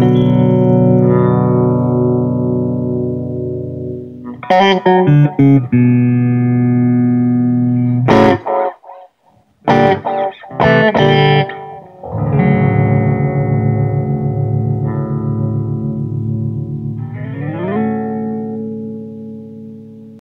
Mm-hmm.